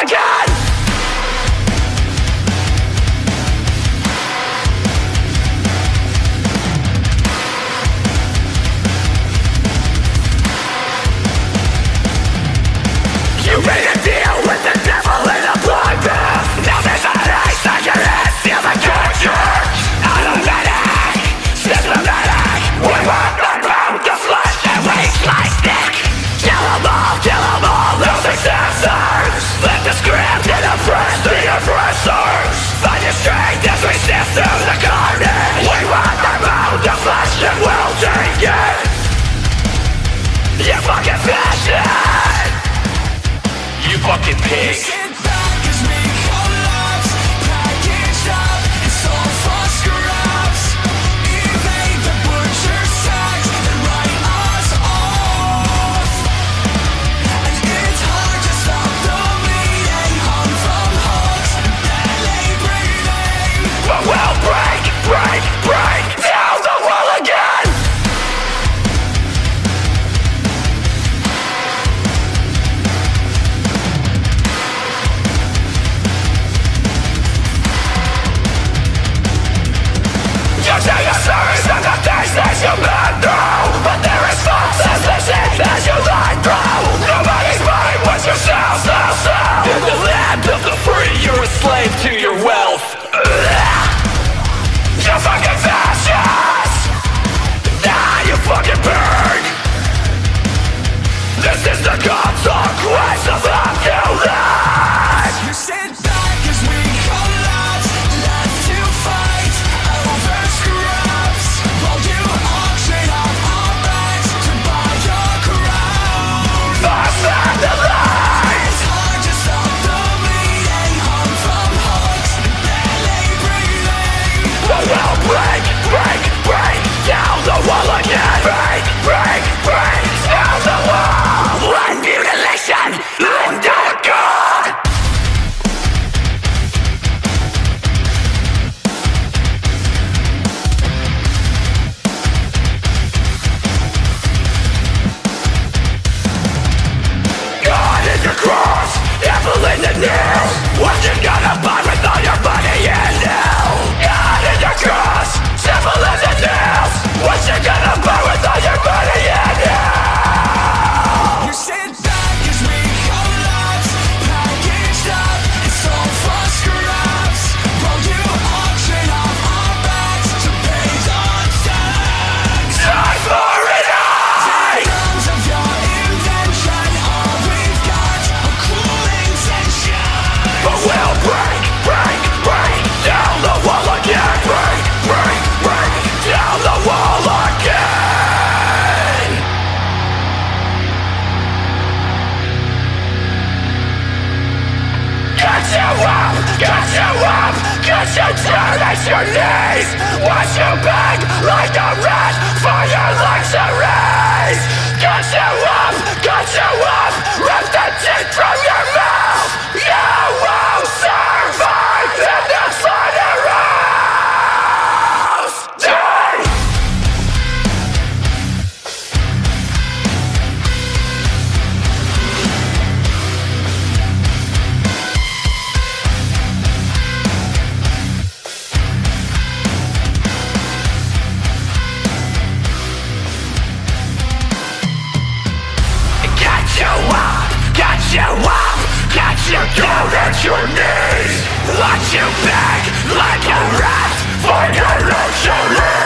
Podcast! Through the carnage We want the bound of flesh and we'll take it. You fucking fascist You fucking pig. you up, let you down at your knees Let you beg like a rat for your luxury